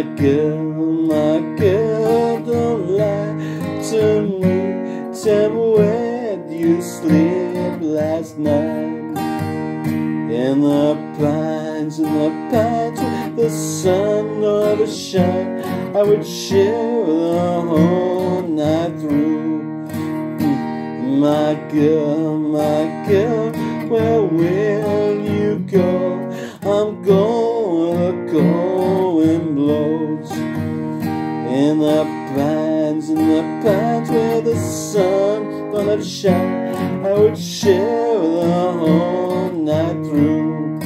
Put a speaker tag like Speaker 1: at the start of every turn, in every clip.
Speaker 1: My girl, my girl, don't lie to me. Tell me where you sleep last night. In the pines, in the pines, where the sun never shine. I would share the whole night through. My girl, my girl, where will you go? I'm going to go. The pines, in the pines Where the sun don't ever shine. I would shiver the whole night through.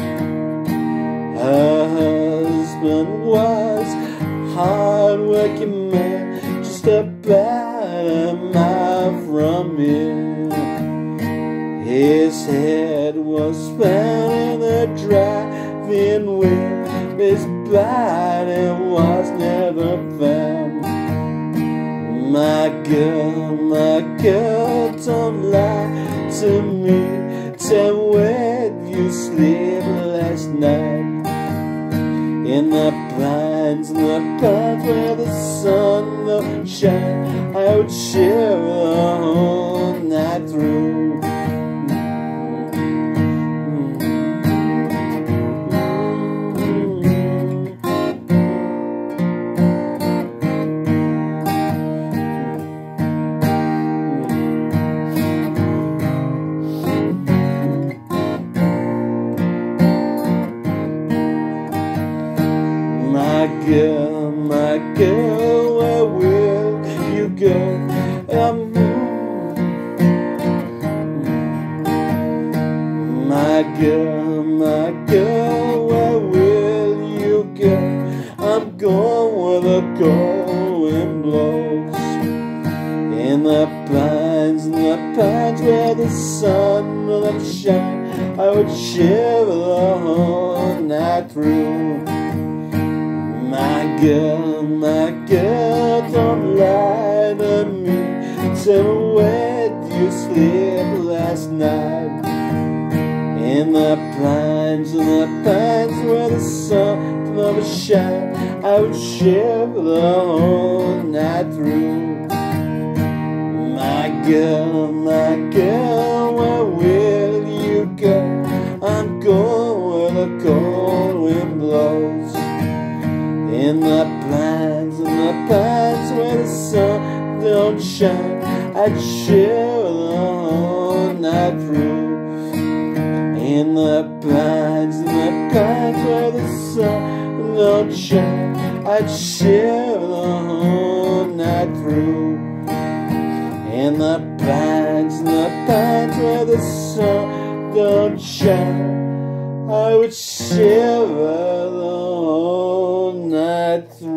Speaker 1: Her husband was hard-working man Just about a mile from here. His head was found in the driving wheel His body was never found My girl, my girl, don't lie to me. Tell where you sleep last night. In the pines, in the pines where the sun don't shine. I would share the whole go? Um, my girl, my girl, where will you go? I'm going where the going blows. In the pines, in the pines where the sun will shine, I would shiver the whole night through. My girl, my girl, Tell where did you sleep last night? In the pines, in the pines where the sun never shine, I would shiver the whole night through. My girl, my girl, where will you go? I'm going where the cold wind blows. In the pines, in the pines where the sun don't shine, I'd shiver the whole night through. In the pines, in the pines where the sun don't shine, I'd shiver the whole night through. In the pines, in the pines where the sun don't shine, I would shiver the whole night through.